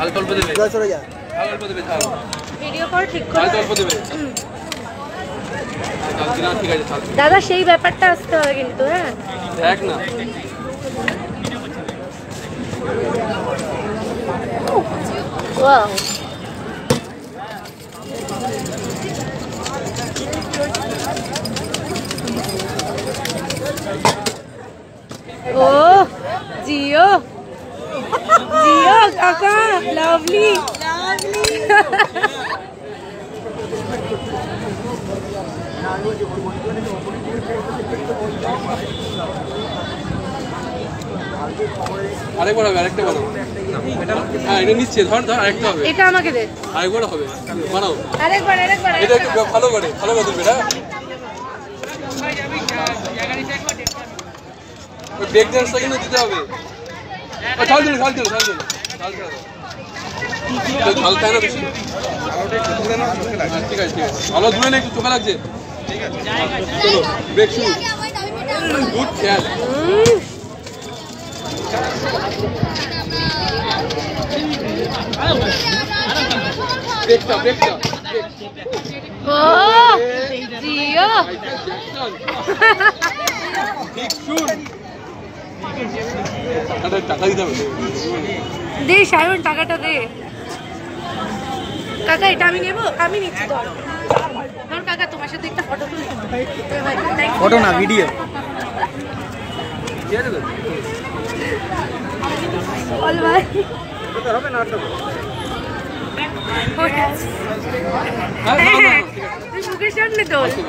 অল্প দেবে। অল্প দেবে ভিডিও ঠিক অল্প দেবে। দাদা সেই ব্যাপারটা আসতে হবে কিন্তু হ্যাঁ? দেখ না। Wow oh Jio. জিও কাকা লাভলি আরেকবার হবে আরেকটা বানাও হ্যাঁ এটা নিচ্ছে ধর ধর আরেকটা হবে। এটা আমাকে দে। আরেকবার হবে বানাও। আরেকবার আরেকবার এটা একটু ভালো করে ভালো করে ওই ব্রেক ড্যান্সটা কিন্তু দিতে হবে। ঝাল দিল ঝাল দিল ঝাল দিল। ঝাল দিল। ঝাল খায় না বেশি। ঠিক আছে ঠিক আছে। ভালো দূরে নেই একটু চোখে লাগছে। চলো ব্রেক শুরু। গুড খেয়াল। ব্রেকটা ব্রেকটা টাকাটা টাকা দিতে হবে দে সায়ন টাকাটা দে। কাকা এটা আমি নেব? আমি নিচ্ছি ধর। ধর কাকা তোমার সাথে একটা ফটো তুলি। ফটো না ভিডিও বল ভাই। হ্যাঁ হ্যাঁ না, হ্যাঁ মুখের সামনে আছে।